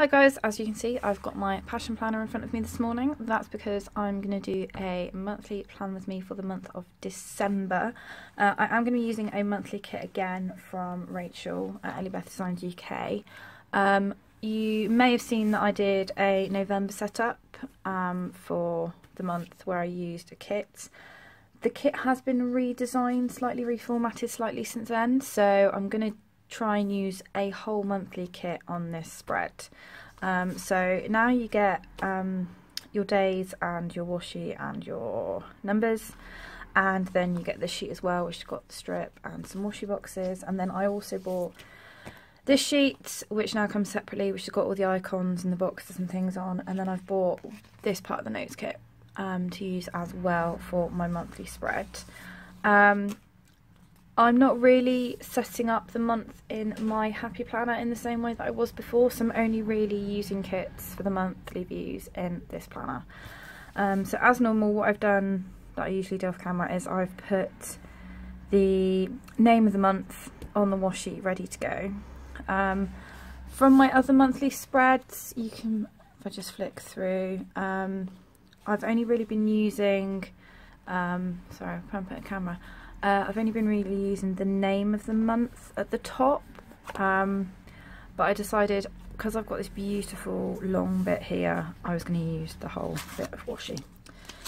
Hi guys, as you can see I've got my passion planner in front of me this morning. That's because I'm going to do a monthly plan with me for the month of December. Uh, I am going to be using a monthly kit again from Rachel at Elliebeth Designs UK. Um, you may have seen that I did a November setup um, for the month where I used a kit. The kit has been redesigned, slightly reformatted slightly since then, so I'm going to try and use a whole monthly kit on this spread. Um, so now you get um, your days and your washi and your numbers and then you get the sheet as well which has got the strip and some washi boxes and then I also bought this sheet which now comes separately which has got all the icons and the boxes and things on and then I've bought this part of the notes kit um, to use as well for my monthly spread. Um, I'm not really setting up the month in my Happy Planner in the same way that I was before, so I'm only really using kits for the monthly views in this planner. Um, so as normal, what I've done that I usually do off camera is I've put the name of the month on the washi ready to go. Um, from my other monthly spreads, you can, if I just flick through, um, I've only really been using, um, sorry, I'm put a camera, uh, I've only been really using the name of the month at the top, um, but I decided because I've got this beautiful long bit here, I was going to use the whole bit of washi.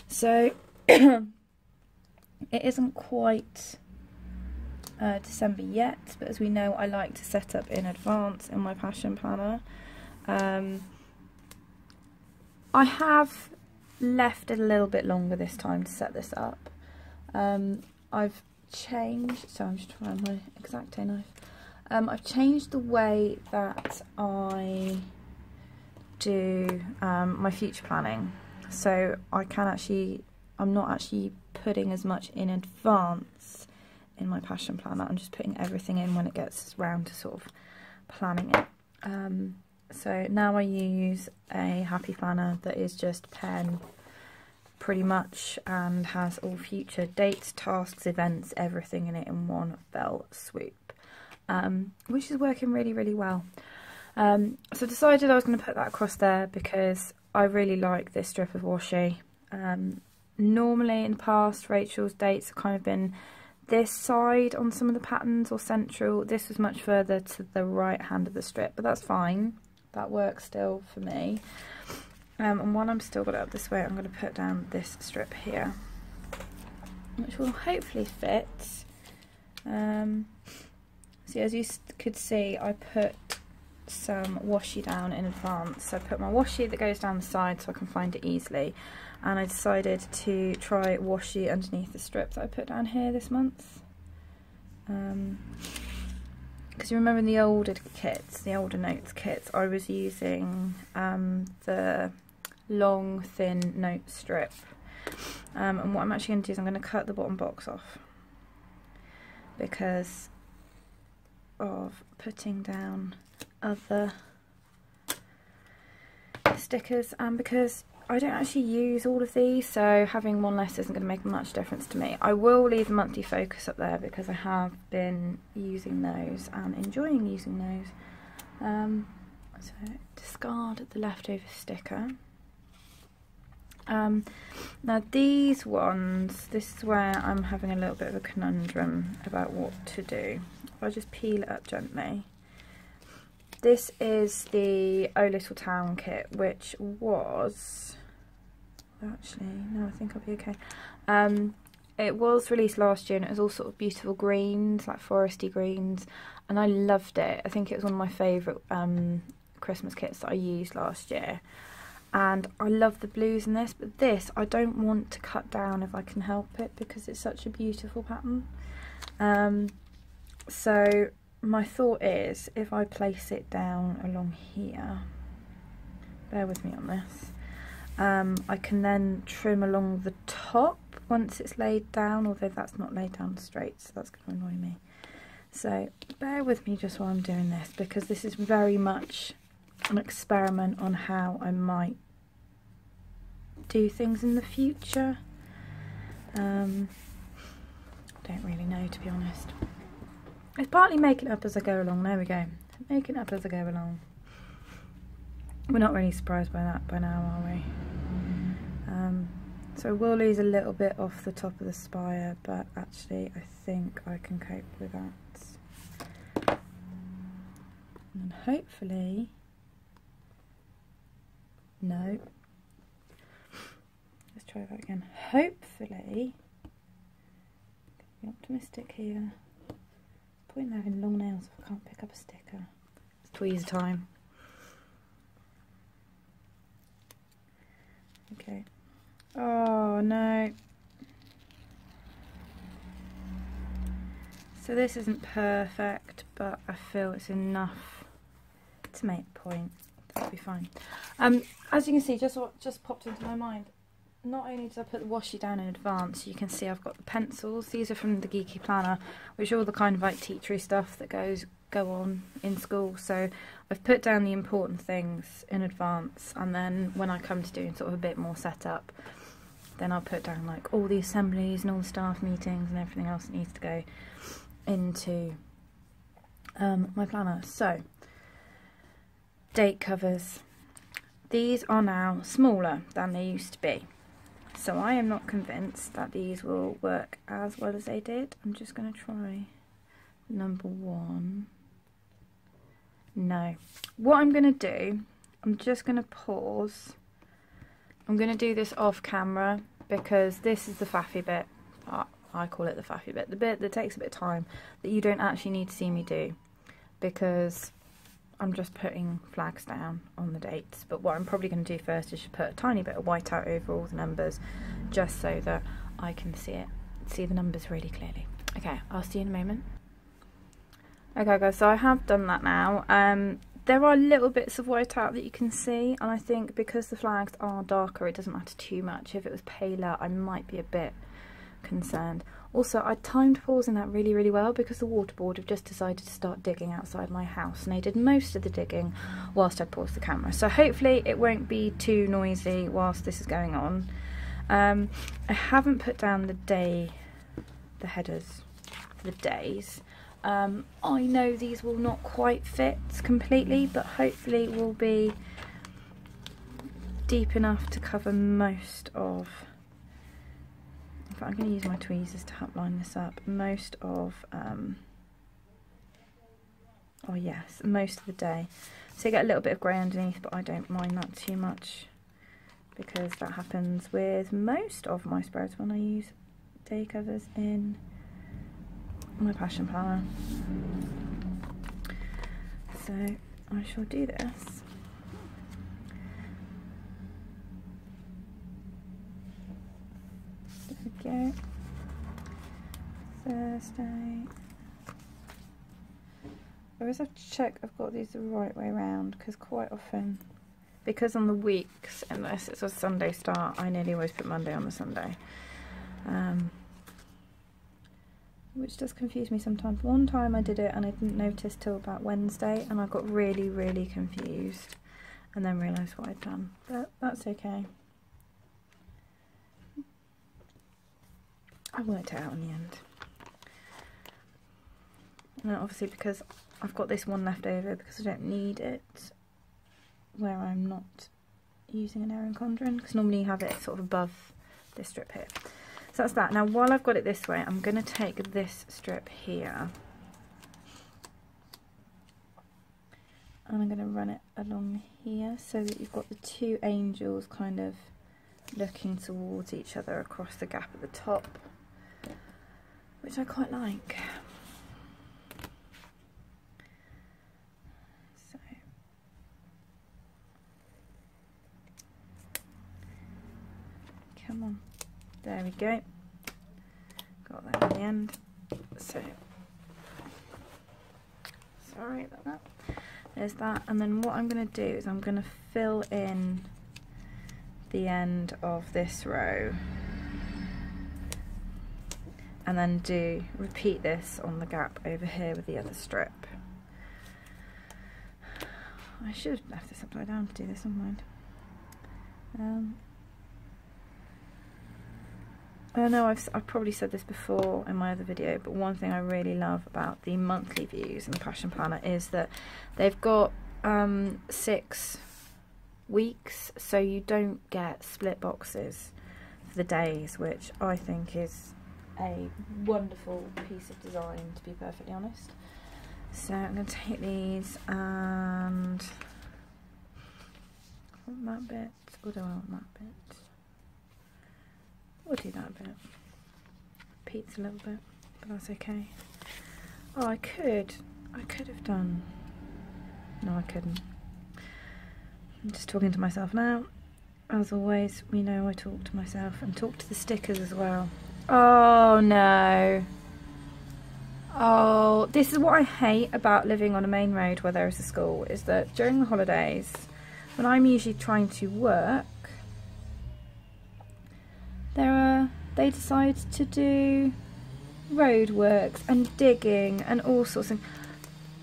So it isn't quite uh, December yet, but as we know, I like to set up in advance in my passion planner. Um, I have left it a little bit longer this time to set this up. Um, I've changed, so I'm just trying my X-Acto knife. Um, I've changed the way that I do um, my future planning. So I can actually, I'm not actually putting as much in advance in my passion planner. I'm just putting everything in when it gets round to sort of planning it. Um, so now I use a happy planner that is just pen, pretty much and has all future dates, tasks, events, everything in it in one fell swoop, um, which is working really, really well. Um, so decided I was going to put that across there because I really like this strip of washi. Um, normally in the past, Rachel's dates have kind of been this side on some of the patterns or central. This was much further to the right hand of the strip, but that's fine. That works still for me. Um, and while I'm still got it up this way, I'm going to put down this strip here, which will hopefully fit. Um, see, as you could see, I put some washi down in advance. So I put my washi that goes down the side so I can find it easily. And I decided to try washi underneath the strip that I put down here this month. Um, because you remember in the older kits, the older notes kits, I was using um, the long thin note strip. Um, and what I'm actually going to do is I'm going to cut the bottom box off because of putting down other stickers and because I don't actually use all of these so having one less isn't going to make much difference to me. I will leave monthly focus up there because I have been using those and enjoying using those. Um, so discard the leftover sticker. Um, now these ones, this is where I'm having a little bit of a conundrum about what to do. If I just peel it up gently. This is the Oh Little Town kit, which was, actually, no, I think I'll be okay. Um, it was released last year and it was all sort of beautiful greens, like foresty greens, and I loved it. I think it was one of my favourite um, Christmas kits that I used last year and I love the blues in this but this I don't want to cut down if I can help it because it's such a beautiful pattern um, so my thought is if I place it down along here bear with me on this um, I can then trim along the top once it's laid down although that's not laid down straight so that's going to annoy me so bear with me just while I'm doing this because this is very much an experiment on how I might do things in the future. Um, don't really know to be honest. It's partly making up as I go along. There we go. Making up as I go along. we're not really surprised by that by now, are we? Um, so we'll lose a little bit off the top of the spire, but actually I think I can cope with that. And hopefully, no, let's try that again. Hopefully, be optimistic here. Point having long nails if I can't pick up a sticker. It's tweeze time. Okay. Oh no. So this isn't perfect, but I feel it's enough to make a point. That'll be fine. Um, as you can see, just what just popped into my mind. Not only did I put the washi down in advance, you can see I've got the pencils. These are from the Geeky Planner, which are all the kind of like teachery stuff that goes go on in school. So I've put down the important things in advance, and then when I come to doing sort of a bit more setup, then I'll put down like all the assemblies and all the staff meetings and everything else that needs to go into um, my planner. So, date covers. These are now smaller than they used to be. So I am not convinced that these will work as well as they did. I'm just going to try number one. No. What I'm going to do, I'm just going to pause. I'm going to do this off camera because this is the faffy bit. I call it the faffy bit. The bit that takes a bit of time that you don't actually need to see me do because I'm just putting flags down on the dates. But what I'm probably going to do first is put a tiny bit of white out over all the numbers just so that I can see it, see the numbers really clearly. Okay, I'll see you in a moment. Okay guys, so I have done that now. Um, there are little bits of white out that you can see and I think because the flags are darker it doesn't matter too much. If it was paler I might be a bit concerned. Also I timed pausing that really really well because the water board have just decided to start digging outside my house and they did most of the digging whilst I paused the camera. So hopefully it won't be too noisy whilst this is going on. Um, I haven't put down the day, the headers for the days. Um, I know these will not quite fit completely, but hopefully will be deep enough to cover most of, in fact I'm going to use my tweezers to help line this up, most of, um, oh yes, most of the day. So you get a little bit of grey underneath, but I don't mind that too much because that happens with most of my spreads when I use day covers in my passion planner. So I shall do this. Go. Thursday. I always have to check I've got these the right way around because quite often, because on the weeks, unless it's a Sunday start, I nearly always put Monday on the Sunday. Um, which does confuse me sometimes. One time I did it and I didn't notice till about Wednesday and I got really, really confused and then realised what I'd done. But that's okay. I worked it out in the end. Now obviously because I've got this one left over because I don't need it where I'm not using an Erin Condren because normally you have it sort of above this strip here. So that's that. Now while I've got it this way, I'm going to take this strip here. And I'm going to run it along here so that you've got the two angels kind of looking towards each other across the gap at the top, which I quite like. So, come on. There we go. Got that in the end. So, sorry about that. There's that. And then what I'm going to do is I'm going to fill in the end of this row and then do repeat this on the gap over here with the other strip. I should have left this upside down to do this, on mind. Um, I know I've, I've probably said this before in my other video, but one thing I really love about the monthly views and the Passion Planner is that they've got um, six weeks so you don't get split boxes for the days, which I think is a wonderful piece of design to be perfectly honest. So I'm going to take these and that bit, or do I want that bit? We'll do that bit. Pete's a little bit, but that's okay. Oh, I could, I could have done, no I couldn't. I'm just talking to myself now. As always, we know I talk to myself and talk to the stickers as well. Oh no. Oh, this is what I hate about living on a main road where there is a school, is that during the holidays, when I'm usually trying to work, there are, they decide to do roadworks and digging and all sorts of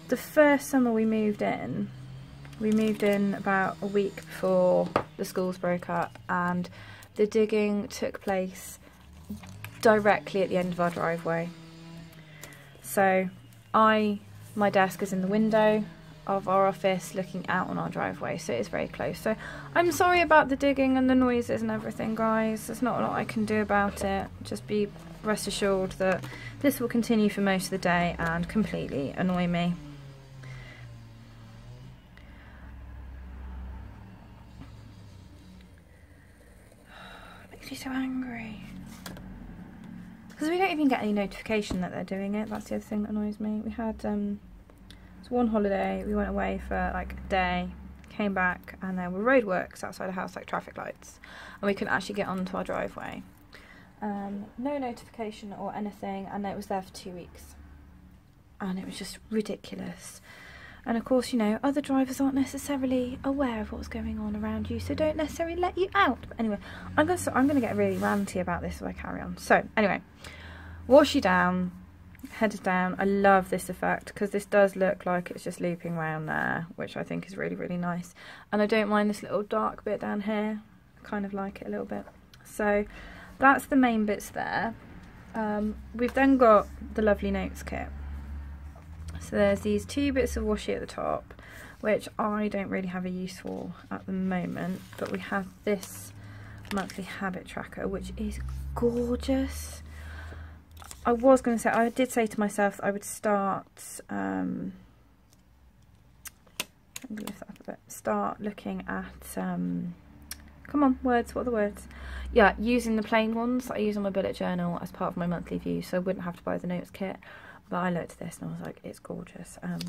The first summer we moved in, we moved in about a week before the schools broke up and the digging took place directly at the end of our driveway. So I, my desk is in the window of our office looking out on our driveway, so it is very close. So I'm sorry about the digging and the noises and everything, guys. There's not a lot I can do about it. Just be rest assured that this will continue for most of the day and completely annoy me. makes me so angry. Because we don't even get any notification that they're doing it. That's the other thing that annoys me. We had um, one holiday. We went away for like a day, came back, and there were roadworks outside the house, like traffic lights, and we couldn't actually get onto our driveway. Um, no notification or anything, and it was there for two weeks, and it was just ridiculous. And of course, you know, other drivers aren't necessarily aware of what's going on around you, so don't necessarily let you out. But anyway, I'm gonna I'm gonna get really ranty about this if I carry on. So anyway, washi down, head down. I love this effect because this does look like it's just looping around there, which I think is really really nice. And I don't mind this little dark bit down here. I kind of like it a little bit. So that's the main bits there. Um, we've then got the lovely notes kit. So there's these two bits of washi at the top, which I don't really have a use for at the moment, but we have this monthly habit tracker, which is gorgeous. I was going to say, I did say to myself I would start, um, lift that up a bit, start looking at, um, come on, words, what are the words? Yeah, using the plain ones that I use on my bullet journal as part of my monthly view, so I wouldn't have to buy the notes kit. But I looked at this and I was like, it's gorgeous. Um,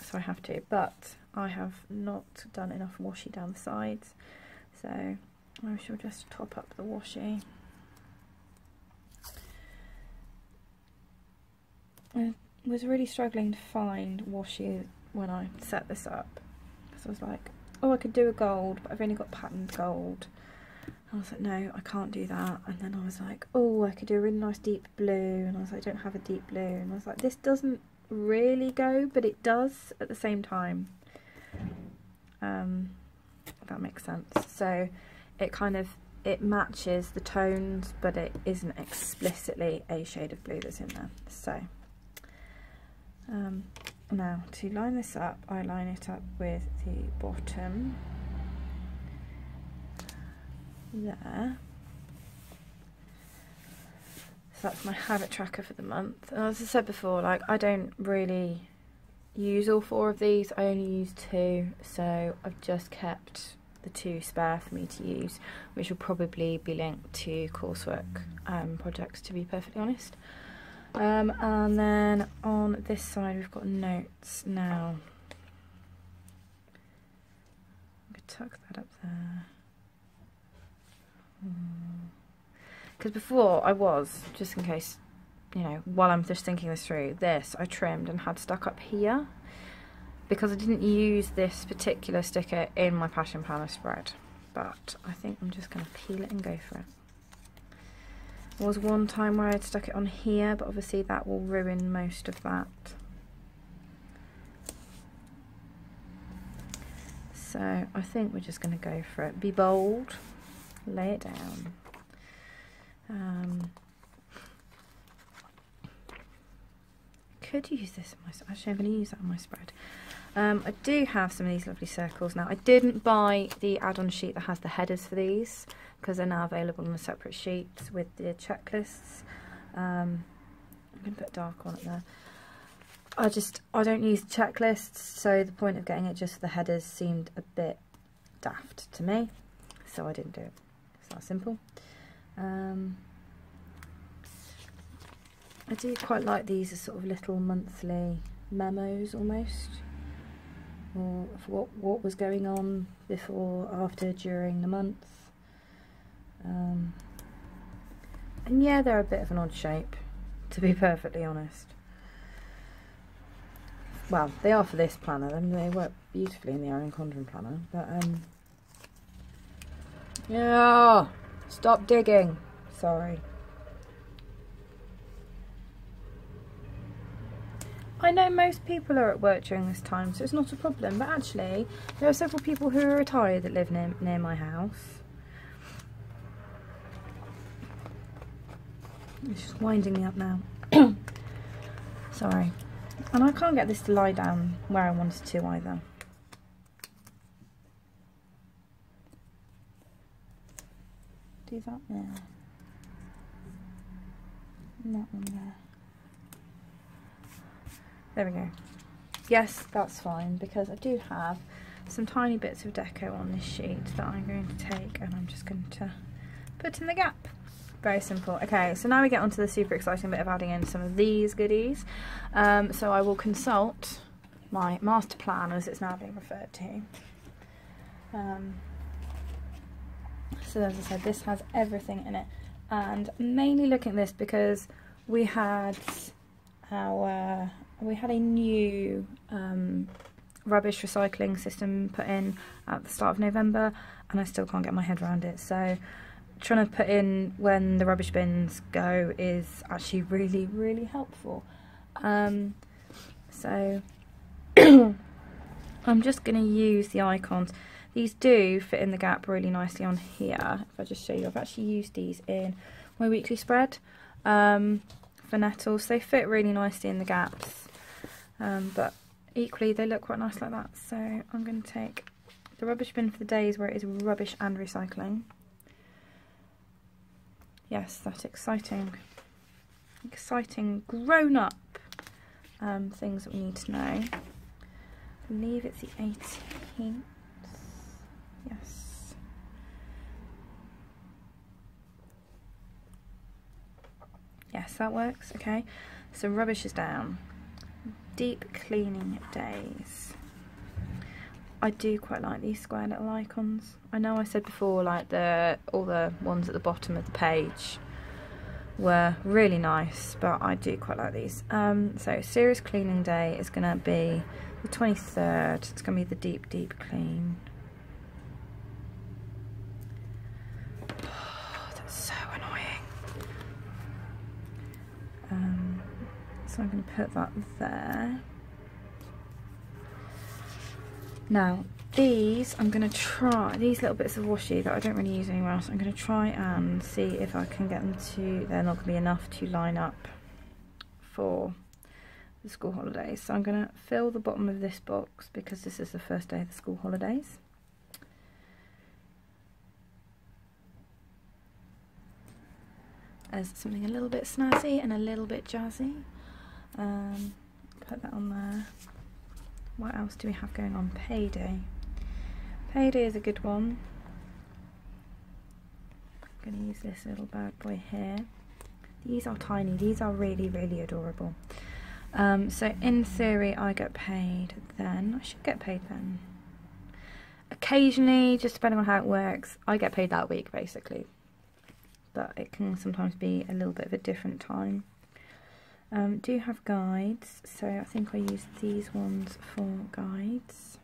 so I have to. But I have not done enough washi down the sides. So I shall just top up the washi. I was really struggling to find washi when I set this up. Because I was like, oh, I could do a gold, but I've only got patterned gold. I was like, no, I can't do that. And then I was like, oh, I could do a really nice deep blue. And I was like, I don't have a deep blue. And I was like, this doesn't really go, but it does at the same time. Um, that makes sense. So it kind of, it matches the tones, but it isn't explicitly a shade of blue that's in there. So um, now to line this up, I line it up with the bottom there. So that's my habit tracker for the month. And as I said before, like I don't really use all four of these. I only use two, so I've just kept the two spare for me to use, which will probably be linked to coursework um, projects, to be perfectly honest. Um, and then on this side, we've got notes now. I'm going to tuck that up there. Mm. Because before I was, just in case, you know, while I'm just thinking this through, this I trimmed and had stuck up here because I didn't use this particular sticker in my Passion Planner spread. But I think I'm just going to peel it and go for it. There was one time where I'd stuck it on here, but obviously that will ruin most of that. So I think we're just going to go for it. Be bold lay it down. Um, could use this in my, actually I'm going to use that on my spread. Um, I do have some of these lovely circles now. I didn't buy the add-on sheet that has the headers for these because they're now available on a separate sheet with the checklists. Um, I'm going to put dark on it there. I just, I don't use checklists, so the point of getting it just for the headers seemed a bit daft to me, so I didn't do it. It's that simple. Um, I do quite like these as sort of little monthly memos almost or what what was going on before, after, during the month. Um, and yeah, they're a bit of an odd shape, to be perfectly honest. Well, they are for this planner, and they work beautifully in the Erin Condren planner, but um, yeah, stop digging. Sorry. I know most people are at work during this time, so it's not a problem. But actually, there are several people who are retired that live near, near my house. It's just winding me up now. Sorry. And I can't get this to lie down where I wanted to either. That there. And that one there. There we go. Yes, that's fine because I do have some tiny bits of deco on this sheet that I'm going to take and I'm just going to put in the gap. Very simple. Okay, so now we get onto the super exciting bit of adding in some of these goodies. Um, so I will consult my master plan as it's now being referred to. Um, so as I said, this has everything in it. And mainly looking at this because we had our we had a new um, rubbish recycling system put in at the start of November and I still can't get my head around it. So trying to put in when the rubbish bins go is actually really really helpful. Um, so I'm just going to use the icons these do fit in the gap really nicely on here. If I just show you I've actually used these in my weekly spread um, for nettles. They fit really nicely in the gaps um, but equally they look quite nice like that. So I'm going to take the rubbish bin for the days where it is rubbish and recycling. Yes that's exciting exciting grown-up um, things that we need to know. I believe it's the 18th yes yes that works okay so rubbish is down deep cleaning days. I do quite like these square little icons. I know I said before like the all the ones at the bottom of the page were really nice, but I do quite like these. Um, so serious cleaning day is going to be the 23rd. It's going to be the deep, deep clean. Oh, that's so annoying. Um, so I'm going to put that there. Now, these I'm going to try, these little bits of washi that I don't really use anywhere else, I'm going to try and see if I can get them to, they're not going to be enough to line up for the school holidays. So I'm going to fill the bottom of this box because this is the first day of the school holidays. As something a little bit snazzy and a little bit jazzy. Um, put that on there. What else do we have going on? Payday. Payday is a good one. I'm going to use this little bad boy here. These are tiny. These are really, really adorable. Um, so in theory, I get paid then. I should get paid then. Occasionally, just depending on how it works, I get paid that week basically. But it can sometimes be a little bit of a different time. Um, do have guides, so I think I use these ones for guides.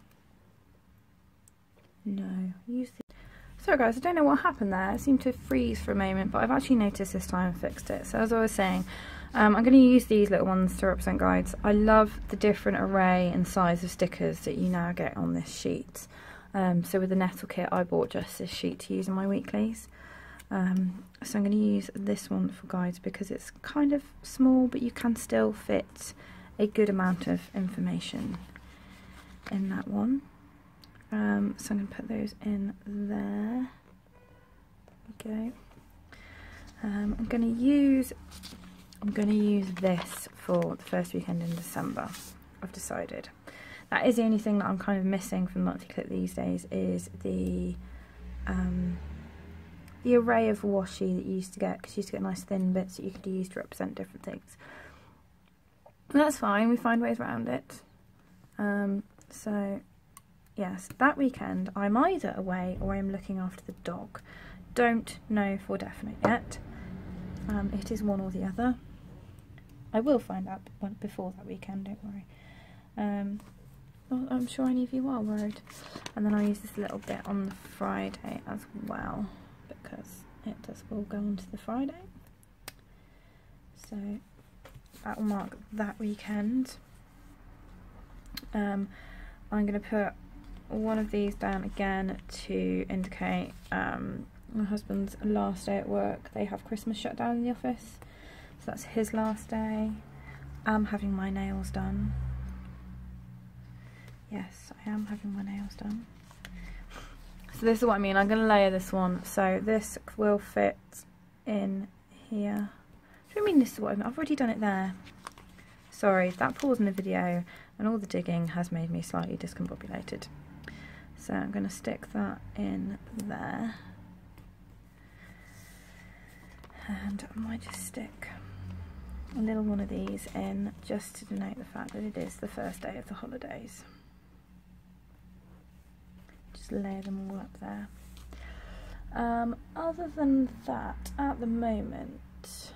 No, use the Sorry guys, I don't know what happened there. It seemed to freeze for a moment, but I've actually noticed this time and fixed it. So as I was saying, um, I'm going to use these little ones to represent guides. I love the different array and size of stickers that you now get on this sheet. Um, so with the nettle kit, I bought just this sheet to use in my weeklies. Um, so I'm going to use this one for guides because it's kind of small but you can still fit a good amount of information in that one. Um, so I'm going to put those in there. there we go. Um, I'm going to use I'm going to use this for the first weekend in December. I've decided. That is the only thing that I'm kind of missing from monthly Clip these days is the um, the array of washi that you used to get because you used to get nice thin bits that you could use to represent different things. that's fine. We find ways around it. Um, so yes, that weekend I'm either away or I'm looking after the dog. Don't know for definite yet. Um, it is one or the other. I will find out before that weekend, don't worry. Um, I'm sure any of you are worried. And then I'll use this little bit on the Friday as well, because it does all go into the Friday. So that will mark that weekend. Um, I'm going to put one of these down again to indicate um, my husband's last day at work. They have Christmas shut down in the office, so that's his last day. I'm having my nails done. Yes, I am having my nails done. So this is what I mean. I'm going to layer this one. So this will fit in here. Do you mean this is what I mean? I've already done it there. Sorry, that pause in the video and all the digging has made me slightly discombobulated. So I'm going to stick that in there. And I might just stick a little one of these in just to denote the fact that it is the first day of the holidays. Just lay them all up there. Um, other than that, at the moment,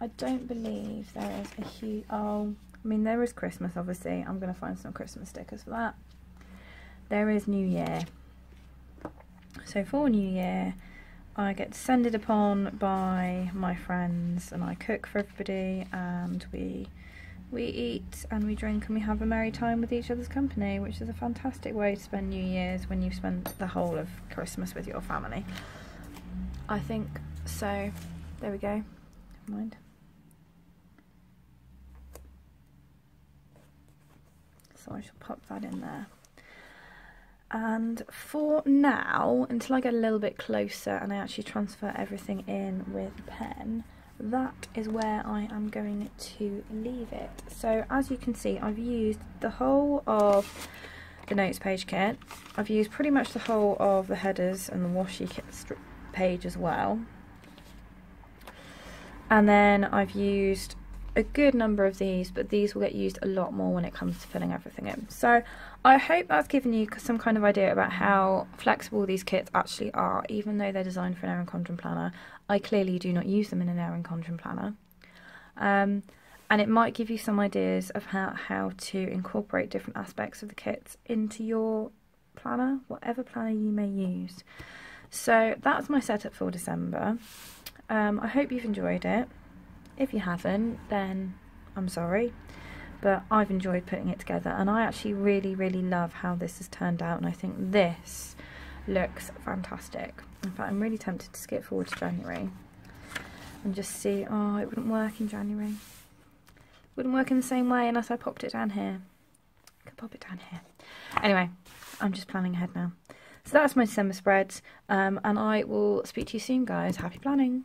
I don't believe there is a huge. Oh, I mean, there is Christmas, obviously. I'm going to find some Christmas stickers for that. There is New Year. So, for New Year, I get descended upon by my friends and I cook for everybody and we we eat and we drink and we have a merry time with each other's company which is a fantastic way to spend New Year's when you've spent the whole of Christmas with your family. I think so. There we go. Never mind. So I shall pop that in there. And for now, until I get a little bit closer and I actually transfer everything in with pen, that is where I am going to leave it. So as you can see, I've used the whole of the notes page kit. I've used pretty much the whole of the headers and the washi kit page as well. And then I've used a good number of these, but these will get used a lot more when it comes to filling everything in. So I hope that's given you some kind of idea about how flexible these kits actually are, even though they're designed for an Erin Condren planner. I clearly do not use them in an Erin Condren planner. Um, and it might give you some ideas of how, how to incorporate different aspects of the kits into your planner, whatever planner you may use. So that's my setup for December. Um, I hope you've enjoyed it. If you haven't, then I'm sorry. But I've enjoyed putting it together and I actually really, really love how this has turned out and I think this looks fantastic. In fact, I'm really tempted to skip forward to January and just see, oh, it wouldn't work in January. It wouldn't work in the same way unless I popped it down here. I could pop it down here. Anyway, I'm just planning ahead now. So that's my December spreads um, and I will speak to you soon, guys. Happy planning.